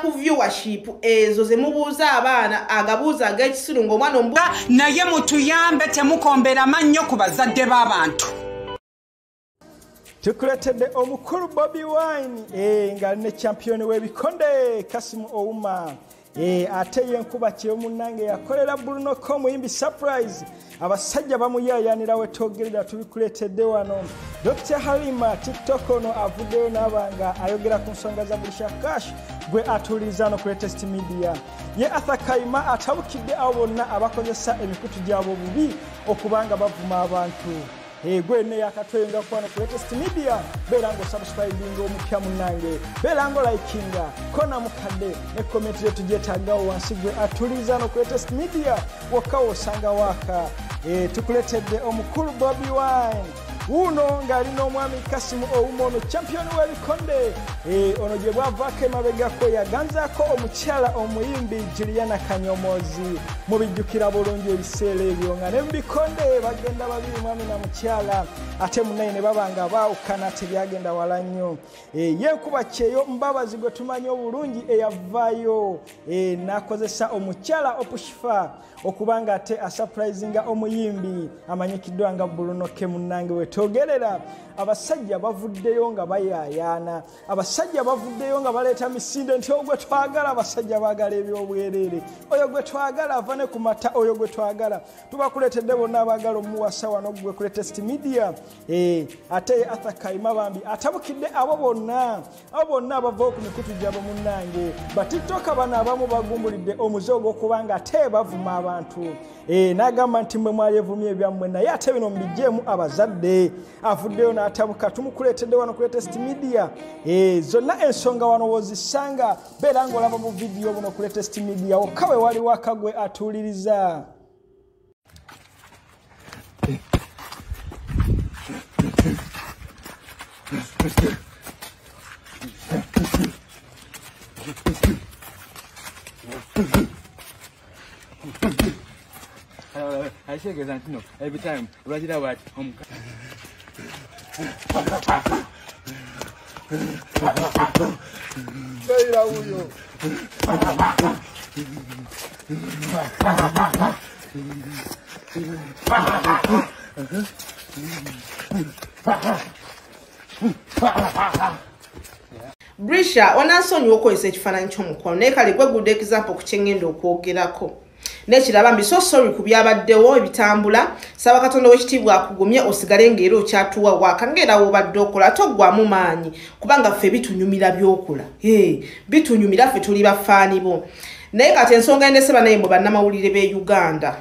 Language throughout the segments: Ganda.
ku viewership ezo zemubuuza abaana agabuuza ag'ekisiru ng'omwana omubu naye mutuyambe temukombera mannyo ku bazadde b'abantu tukuletedde omukulu bobi wine eh, nga ne champiyoni w'ebikonde kasimu ouma. Eh, ate yenkuba kyemunange yakolera bulunoko omuyimbi surprise. Abasajja bamuyayanira wetogerera tubikuletedde wano. Dr. Halima tiktok ono avuddeyo n'abanga ayogera ku nsonga za bulisha cash gwe atuuliriza no ku latest media. Ye arthur kayima atabukidde abo bonna abakozesa emikutu gyabwe obubi okubanga bavuma abantu gwene yakatwenga kwano ku latest media. Beera nga osubscribinga omupya munange beera nga olikinga kona mukadde ne komenti yo tugyetagawo wansi gwe atuliza no ku latest media. Wokka wosanga waaka. Eh, tukuletedde omukulu bobi wine wuno ng'alina omwami kasimu owuma ono champiyoni w'ebikonde Eh, ono gye bwavaako emabegako yaganzaako omukyala omuyimbi juliana kanyomozi. Mubijjukira bulungi ebiseera ebyo nga ne mubikonde bagenda babiri mwami na mukyala. Ate munaye ne baba nga baawukana tebyagenda wala nnyo. Eh, yenkuba kyeyo mbabazi gwe tumanyi obulungi eyavaayo eh, n'akozesa omukyala opushifa okuba nga ate asupurizinga omuyimbi. Amanyikiddwa nga bulunoke munnange wetogerera abasajja bavuddeyo nga bayayaana abasajja bavuddeyo nga baleeta misinde nti ogwe twagala abasajja baagala ebyobwereere oyo gwe twagala ava ne ku mata oyo gwe twagala. Tubakuleetedde bonna abaagala omuwasa wano gwe ku latest media. Eh, ate ye arthur kayima bambi atabukidde abo bonna abo bonna abavaho ku mikutu gyabwe munnange batiktoka bano abamu bagumbulidde omuze ogw'okuba nga ate bavuma abantu. Eh, n'agamba nti mwe mwali evumya ebyammwe naye ate bino mubijjeemu abazadde avuddeyo n'atabuka. Tumukuleetedde wano ku latest media. Eh, zonna ensonga wano wozisanga beera ng'olaba mu vidiyo buno ku latest media. Wokka we wali wakagwe atuuliriza. Ategeeza nti no. Every time. Lwagira bwati omuka brisha onansonyiwa okukozesa ekifaananyi ky'omukwano naye kale gwe good example ku kyengenda okwogerako nekiraba mbi so sorry ku byabaddewo ebitambula. Saba katonda w'ekitiibwa akugumye osigale ngaera okyatuwa waaka ngaera woobadde okola ate oggwamu maanyi kubanga ffe bitunyumira byokola. Bitunyumira ffe tuli bafaani bo. Naye kati ensonga endese naye mwe bannamawulire b'e uganda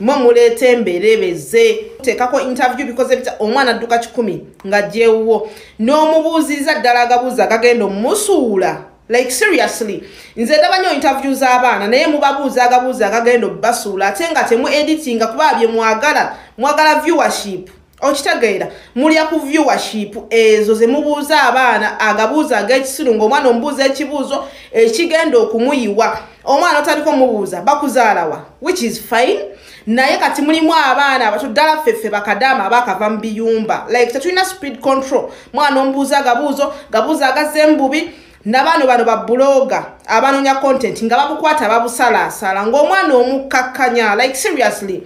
mwe muleeta emberebeze. Teekako interview bikoze bita omwana adduka kikumi nga gyewuwo n'omubuuziriza ddala agabuuza agagenda omumusuula like seriously. Nze ndaba nnyo interview z'abaana naye mubabuuza agabuuza agagenda obbasuula ate nga temu editinga kuba bye mwagala mwagala viewership. Okitegeera mulya ku viewership ezo ze mubuuza abaana agabuuza ag'ekisiru ng'omwana omubuuza ekibuuzo ekigenda okumuyiwa. Omwana otaliko mubuuza bakuzaalawa which is fine. Naye kati mulimu abaana abato ddala ffeffe bakadaama abaakava mu biyumba. Like tetulina speed control. Mwana omubuuza agabuuzo gabuuza agazze mububi nabaano bano babuloga abanoonya content nga babukwata babusalaasala ng'omwana omukkakkanya like seriously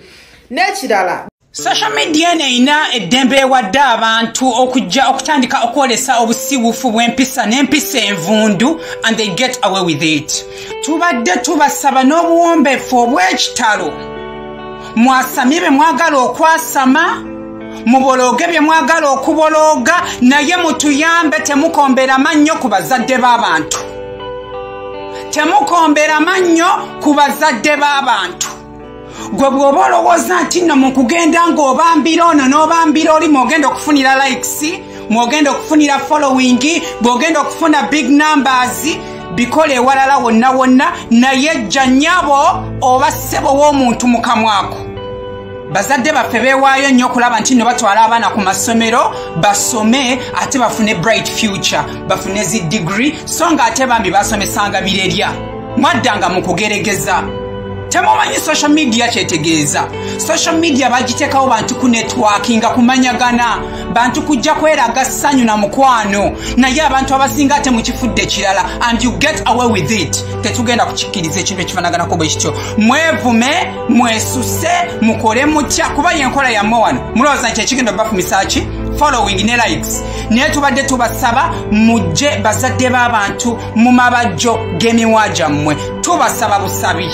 n'ekirala. Social media eno erina eddembe ewadde abantu okujja okutandika okwolesa obusibufu bw'empisa n'empisa envundu and they get away with it. Tubadde tubasaba n'obuwombeefu obw'ekitalo. Mwasamye bye mwagala okwasama mubologe bye mwagala okubologa naye mutuyambe temukombera mannyo ku bazadde b'abantu. Temukombera mannyo ku bazadde b'abantu. Gwe bw'oba olowooza nti nno mu kugenda ng'obambira ono n'obambira oli mwogenda okufunira likes mwogenda okufunira following bw'ogenda okufuna big numbers bikola ewalala wonna wonna naye jja nnyabo oba ssebo w'omuntu mu kamwako bazadde baffe beewaayo nnyo okulaba nti nno batwala abaana ku masomero basome ate bafune bright future bafune zi digiri so nga ate bambi basomesanga birerya. Mwaddanga mu kugeregeza temumanyi social media kyetegeeza. Social media bagiteekawo bantu ku networkinga kumanyagana bantu kujja kweraga ssanyu na mukwano. Naye abantu abasinga ate mukifudde kirala and you get away with it. Tetugenda kukikkiriza ekintu ekifanaganako bwe kityo. Mwevume mwesuse mukole mutya kuba yenkola yammwe wano. Mulowooza nti ekigenda bafumisa ki? Following ne likes. Naye tubadde tubasaba mujje bazadde b'abantu mu mabajjo g'emiwa gyammwe. Tubasaba busabi